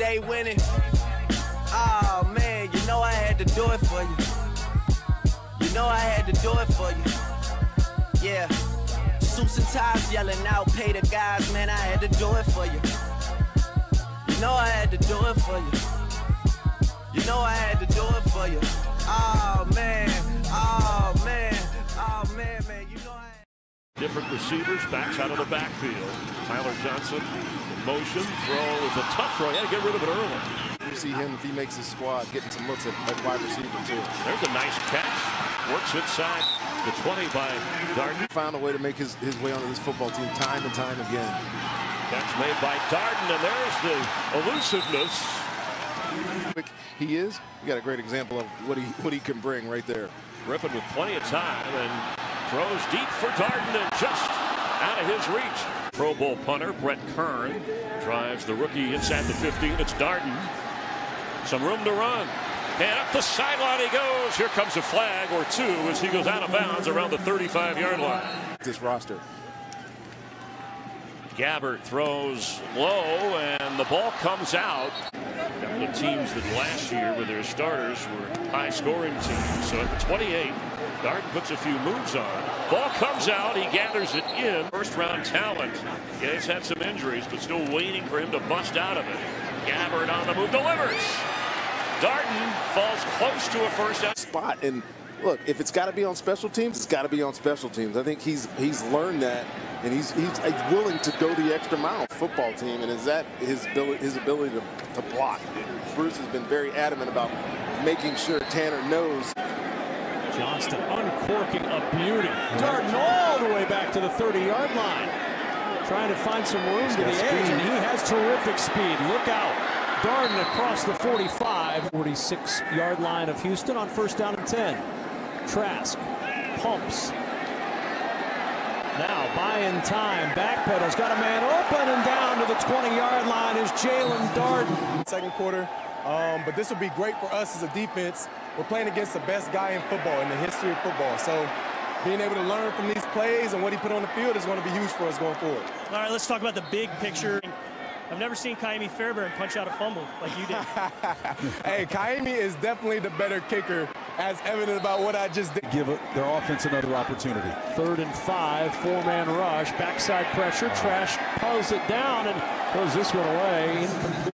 Stay winning. Oh man, you know I had to do it for you. You know I had to do it for you. Yeah. Suits and ties yelling out, pay the guys, man, I had to do it for you. You know I had to do it for you. You know I had to do it for you. Oh man, receivers, backs out of the backfield. Tyler Johnson, motion, throw is a tough throw. He had to get rid of it early. You see him if he makes his squad getting some looks at, at wide receiver too. There's a nice catch. Works inside the 20 by Darden. Found a way to make his, his way onto this football team time and time again. Catch made by Darden, and there's the elusiveness. Quick He is. You got a great example of what he what he can bring right there. Griffin with plenty of time and throws deep for Darden and just out of his reach. Pro Bowl punter Brett Kern drives the rookie inside the 15. It's Darden. Some room to run. And up the sideline he goes. Here comes a flag or two as he goes out of bounds around the 35 yard line. This roster. Gabbert throws low and the ball comes out. The teams that last year with their starters were high scoring teams. So at the 28, Darden puts a few moves on. Ball comes out. He gathers it in. First round talent. Yeah, he's had some injuries, but still waiting for him to bust out of it. Gabbert on the move delivers. Darden falls close to a first. Spot and look, if it's got to be on special teams, it's got to be on special teams. I think he's he's learned that, and he's he's, he's willing to go the extra mile. Football team, and is that his ability his ability to, to block? Bruce has been very adamant about making sure Tanner knows. Johnston uncorking a beauty. Darden all the way back to the 30-yard line. Trying to find some room to the edge, and he has terrific speed. Look out. Darden across the 45. 46-yard line of Houston on first down and 10. Trask pumps. Now buying time. Backpedals. Got a man open and down to the 20-yard line is Jaelon Darden. second quarter. Um, but this will be great for us as a defense. We're playing against the best guy in football, in the history of football. So being able to learn from these plays and what he put on the field is going to be huge for us going forward. All right, let's talk about the big picture. I've never seen Kaimi Fairbairn punch out a fumble like you did. hey, Kaimi is definitely the better kicker, as evident about what I just did. Give their offense another opportunity. Third and five, four-man rush, backside pressure. Trask pulls it down and throws this one away. Incomplete.